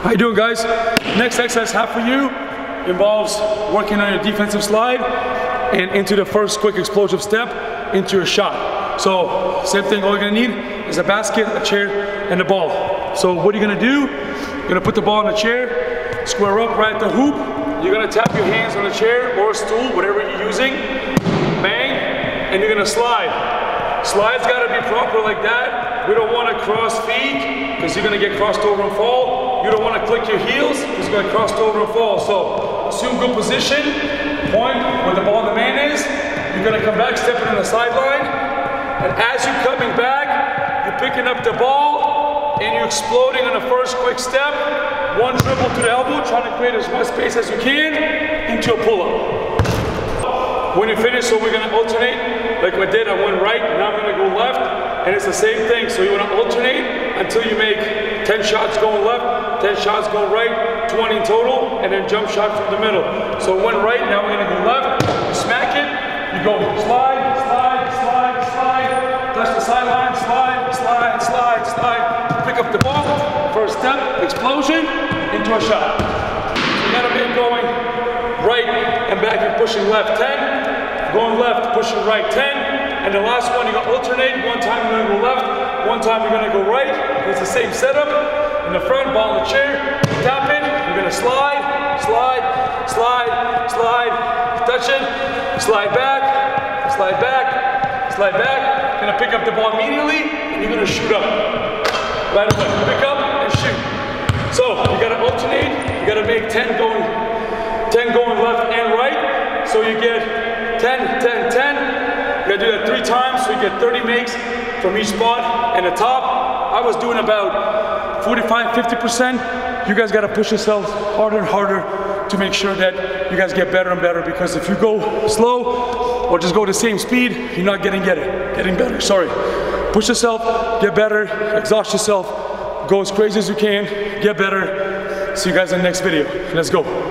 How you doing guys? Next exercise I have for you involves working on your defensive slide and into the first quick explosive step into your shot. So same thing, all you're gonna need is a basket, a chair, and a ball. So what are you gonna do? You're gonna put the ball in the chair, square up right at the hoop. You're gonna tap your hands on the chair or a stool, whatever you're using. Bang, and you're gonna slide. Slide's gotta be proper like that. We don't wanna cross feet, because you're gonna get crossed over and fall. You don't wanna click your heels, because you're gonna cross over and fall. So assume good position, point where the ball in the man is. You're gonna come back, stepping on the sideline. And as you're coming back, you're picking up the ball and you're exploding on the first quick step. One dribble to the elbow, trying to create as much space as you can into a pull-up. When you finish, so we're gonna alternate. Like I did, I went right, now I'm gonna go left, and it's the same thing. So you wanna alternate until you make 10 shots going left, 10 shots going right, 20 in total, and then jump shot from the middle. So went right, now we're gonna go left, you smack it, you go slide, slide, slide, slide, touch the sideline, slide, slide, slide, slide, pick up the ball, first step, explosion, into a shot. So you gotta be going right and back and pushing left. 10, going left, pushing right. 10, and the last one you're gonna alternate, one time you're gonna go left, one time you're gonna go right, it's the same setup, in the front, ball in the chair, tap it, you're gonna slide, slide, slide, slide, touch it, slide back, slide back, slide back, gonna pick up the ball immediately, and you're gonna shoot up, right away, pick up and shoot. So, you gotta alternate, you gotta make 10 going 10 going left and right. So you get 10, 10, 10. You gotta do that three times so you get 30 makes from each spot. And the top, I was doing about 45, 50%. You guys gotta push yourselves harder and harder to make sure that you guys get better and better because if you go slow or just go the same speed, you're not getting get it, getting better, sorry. Push yourself, get better, exhaust yourself, go as crazy as you can, get better. See you guys in the next video. Let's go.